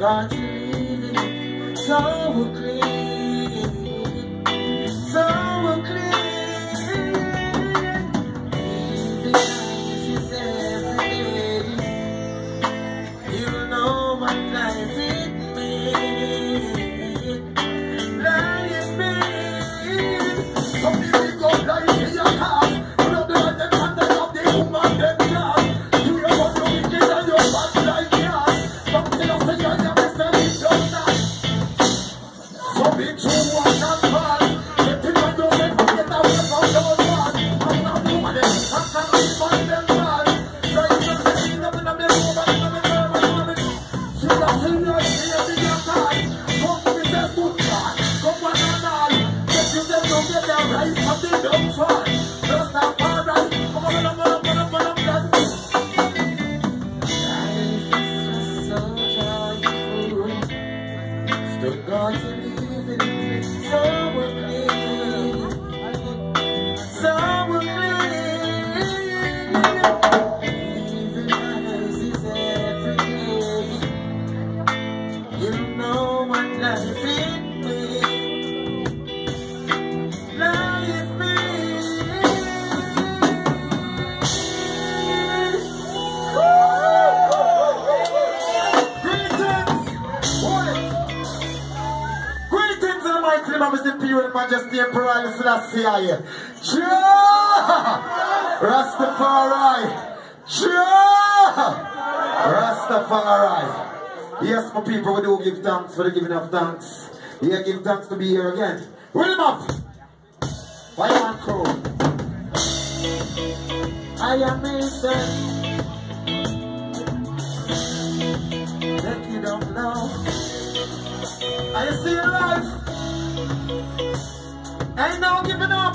that you're leaving so clean. Still got to be CIA. Jah! Rastafari. Jah! Rastafari. Yes, my people, we do give thanks for the giving of thanks. Yeah, give thanks to be here again. Him up. Fireman crew. I am Mason. That you don't know. I see your life. Ain't no giving up.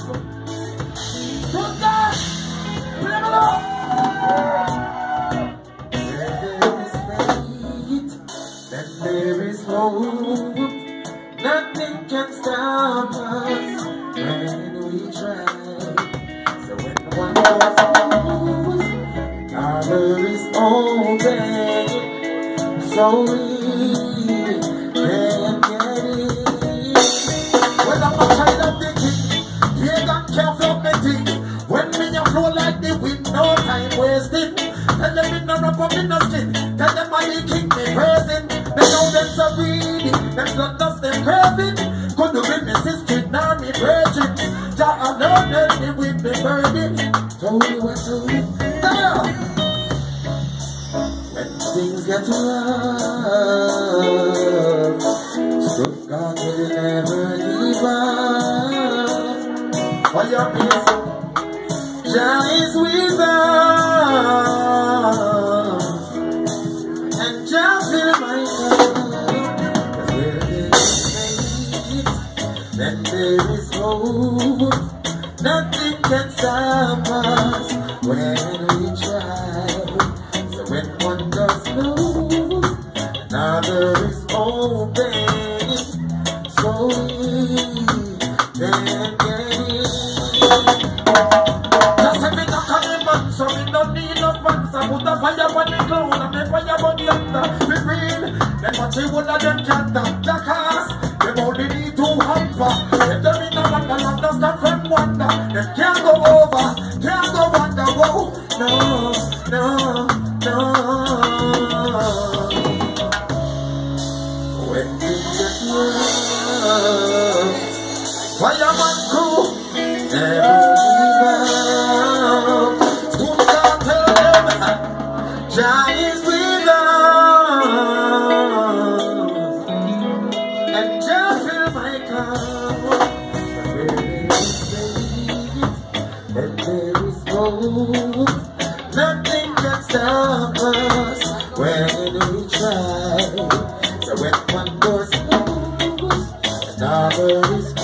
Put that. Put it up. Then there is hope. Nothing can stop us when we try. So when one doors close, another is open. So we flow like the wind, no time wasting. Tell them me no rub up in the skin. Tell them I the king me praising. They know them so greedy. Them bloodlust them craving. Could do with me sister, now me virgin. Jah alone help me with me burden. Told you what to do. When things get rough, so God will never leave us. For peace, Jah is with the under. Be real, then what you would have done can't stop jackass. Them only need to hamper. If them in a wonderland, just come from wonder. Them can't go over, can't go under. Whoa, no, no, no. When things get rough, fireman and there is hope. Nothing can stop us when we try. So when one door's closed, another is